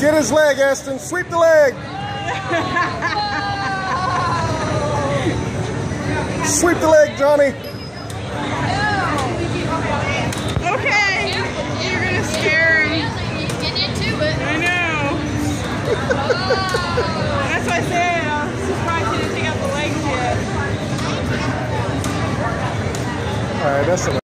Get his leg, Aston. Sweep the leg. Sweep the leg, Johnny. Okay. You're gonna scare him. Get into it. I know. That's what I said. I surprised he didn't take out the legs yet. All right, that's enough.